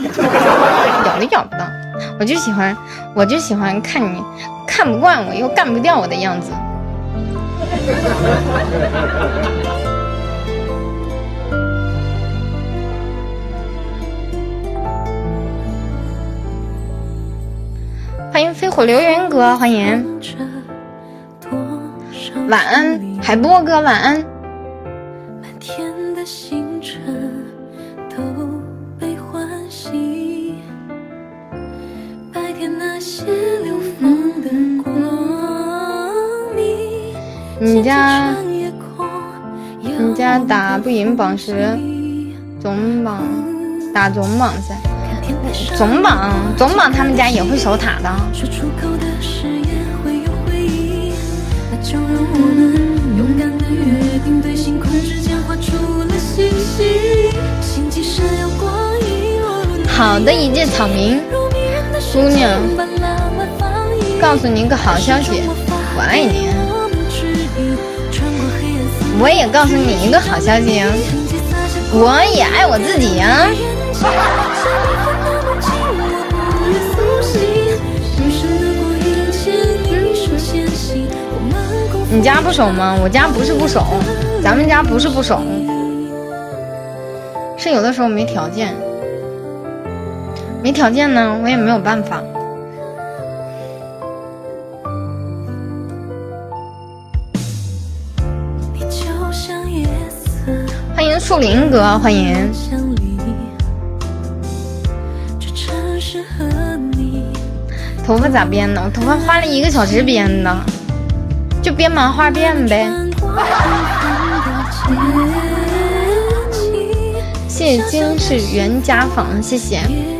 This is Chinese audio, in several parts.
咬都咬不到。我就喜欢，我就喜欢看你看不惯我又干不掉我的样子。欢迎飞火流云哥，欢迎。晚安，海波哥，晚安。你家，你家打不赢榜十，总榜打总榜噻，总榜总榜他们家也会守塔的。好的，一介草民姑娘，告诉你一个好消息，我爱你。我也告诉你一个好消息，我也爱我自己呀。你家不守吗？我家不是不守，咱们家不是不守，是有的时候没条件，没条件呢，我也没有办法。欢迎树林哥，欢迎。头发咋编的？我头发花了一个小时编的。就编麻花辫呗。谢谢金是原家访，谢谢。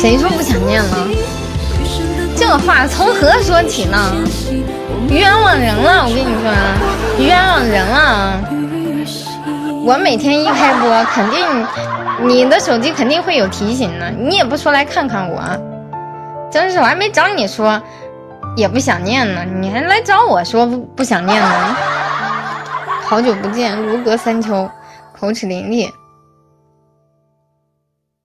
谁说不想念了？这话从何说起呢？冤枉人了，我跟你说，冤枉人了。我每天一开播，肯定你的手机肯定会有提醒呢，你也不说来看看我，真是我还没找你说。也不想念呢，你还来找我说不想念呢？好久不见，如隔三秋，口齿伶俐。